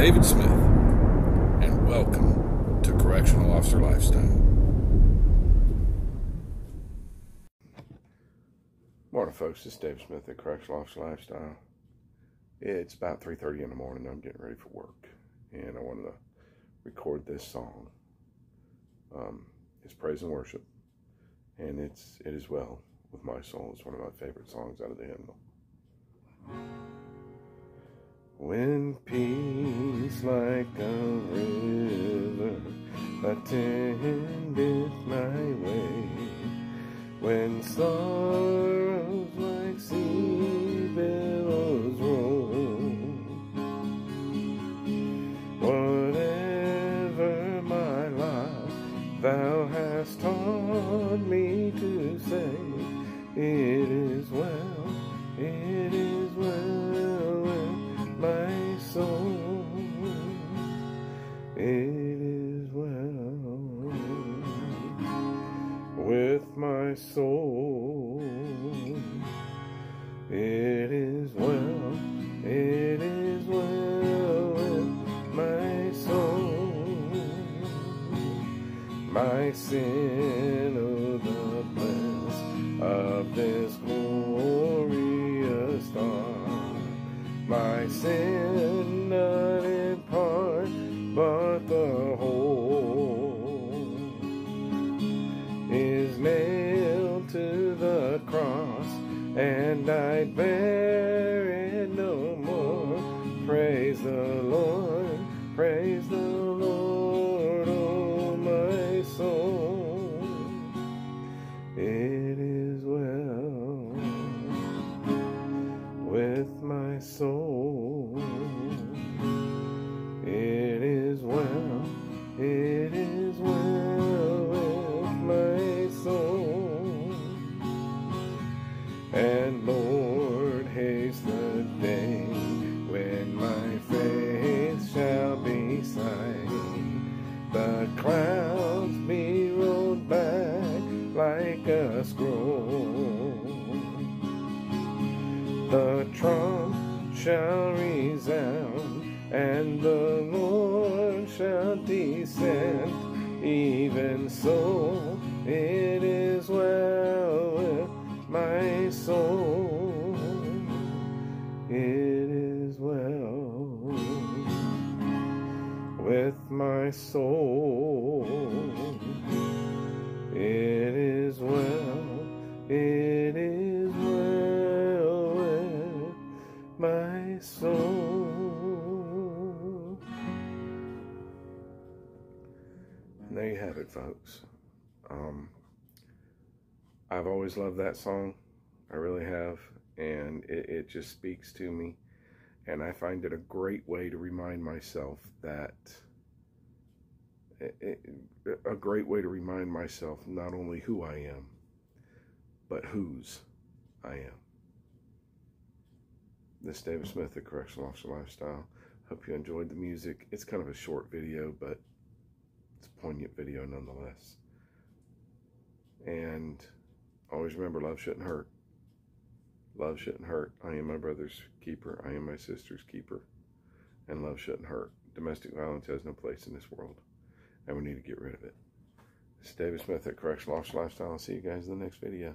David Smith, and welcome to Correctional Officer Lifestyle. Morning, folks. This is David Smith at Correctional Officer Lifestyle. It's about 3.30 in the morning. I'm getting ready for work, and I wanted to record this song. Um, it's praise and worship, and it's it is well with my soul. It's one of my favorite songs out of the hymnal. When peace like a river attendeth my way, when sorrows like sea billows roll, whatever my lot, thou hast taught me to say, it is my soul, it is well, it is well with my soul, my sin, oh the bliss of this glorious dawn. My sin bear it no more. Praise the Lord, praise the Lord, oh my soul. It is well with my soul. It is well, it Lord, haste the day when my faith shall be signed. The clouds be rolled back like a scroll. The trump shall resound, and the Lord shall descend. Even so, it is well my soul. It is well with my soul. It is well, it is well with my soul. And there you have it, folks. Um, I've always loved that song. I really have. And it, it just speaks to me. And I find it a great way to remind myself that a great way to remind myself not only who I am, but whose I am. This is David Smith at Correctional Officer Lifestyle. Hope you enjoyed the music. It's kind of a short video, but it's a poignant video nonetheless. And always remember, love shouldn't hurt. Love shouldn't hurt. I am my brother's keeper. I am my sister's keeper. And love shouldn't hurt. Domestic violence has no place in this world and we need to get rid of it. This is David Smith at Correctional Officer Lifestyle. I'll see you guys in the next video.